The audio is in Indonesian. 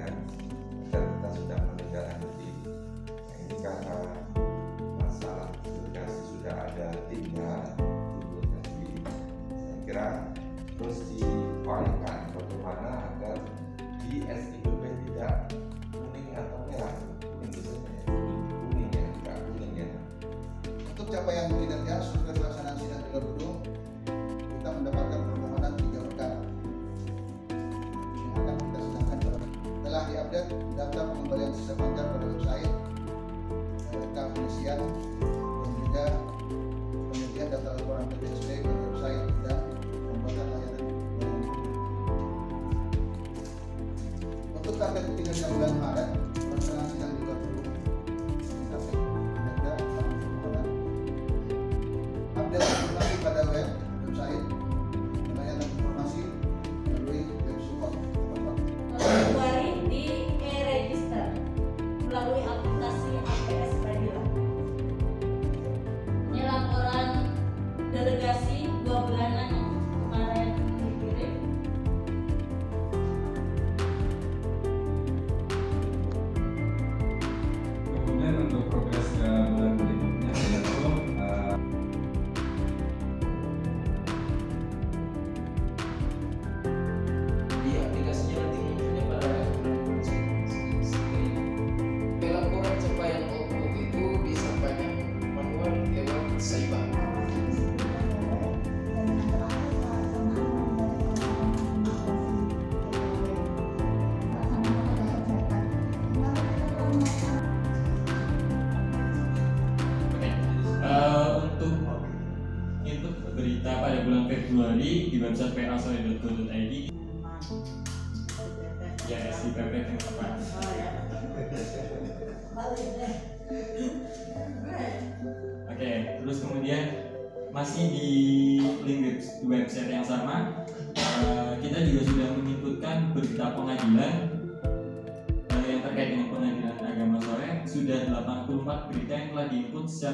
dan kita sudah menindaklanjuti nah, ini karena masalah delegasi sudah ada untuk nanti saya kira terus diupayakan bagaimana agar di SIPP tidak kuning atau merah. Kuning biasanya kuning ya tidak kuning ya. Untuk capaian kinerja survei diupdate data pengembalian sisa pajak pada website RK Polisian dan juga penelitian data laporan PTSP pada website dan pembuatan layanan. Untuk target kinerja bulan Maret, pelaksanaan itu berita pada bulan Februari di website pasore.go.id ya SIPP kenapa Oke, terus kemudian masih di link web- website yang sama, eh, kita juga sudah menginputkan berita pengadilan. Eh, yang terkait dengan pengadilan agama sore sudah 84 berita yang telah diinput secara